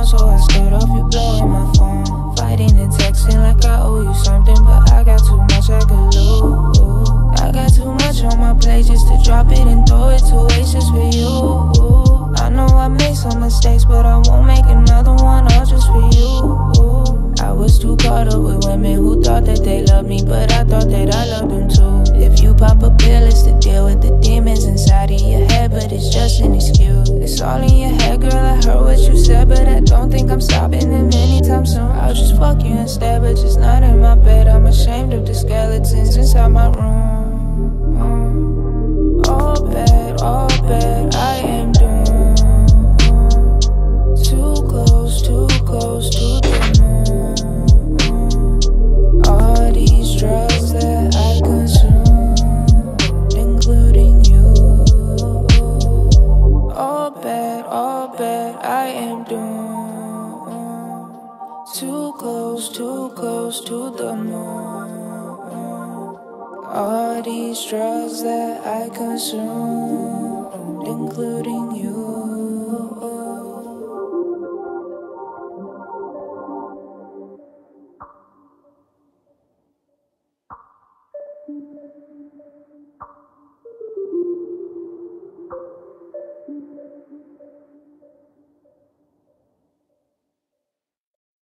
down, so I stood off you blowing my phone. Fighting and texting like I owe you something, but I got too much I could lose. I got too much on my plate just to drop it and throw it to waste just for you. I know I made some mistakes, but I won't make another one all just for you. I was too caught up with women who thought that they loved me, but I thought that I loved them too. It's all in your head, girl. I heard what you said, but I don't think I'm stopping them anytime soon. I'll just fuck you instead, but just not bet I am doomed. Too close, too close to the moon. All these drugs that I consume, including you.